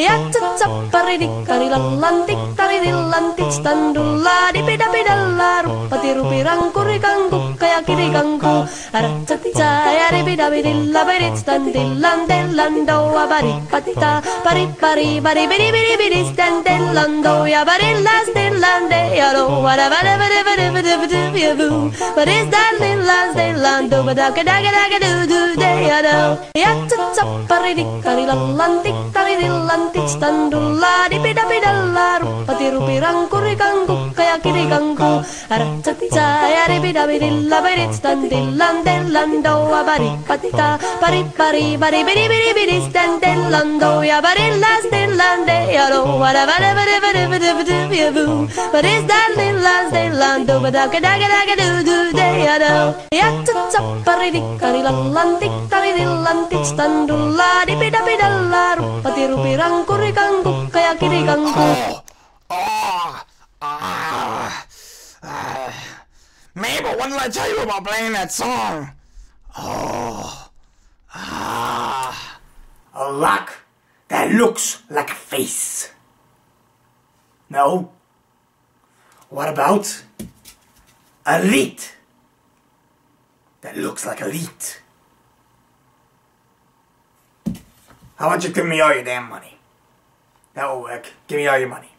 Jatsa tsappari dikkarilla lantik taridilla lantik standulla dipidapidalla ruppati rupi rankuri kankukka ja kirikanku ratsatitsa ja ripidapidilla pirit standillan tellandoa pari patita pari pari pari piri piri piri standillandoa ja pari lasti ja lo vada vada vada vada vada vada vada voo But is that lilla stillando badaka daga daga do do de ja do Yatsatsapparidikkarilallantik taridillantik cantik standulla di pida pida laru pati rupi rangkuri kangku kaya kiri kangku arak caca ya di pida bidilla bidit standillan delando abari patita pari pari pari bidi bidi bidi standillando ya barilla stillande ya lo wada wada wada wada wada wada ya bu but that badaka daga daga do do de ya do ya caca pari di kari lantik tari lantik standulla di pida pida laru pati rupi rangkuri kuri kangguk kayak kiri ah. Mabel, when did I tell you about playing that song? Oh, ah. A rock that looks like a face. No. What about lead that looks like lead? How about you give me all your damn money? That will work. Give me all your money.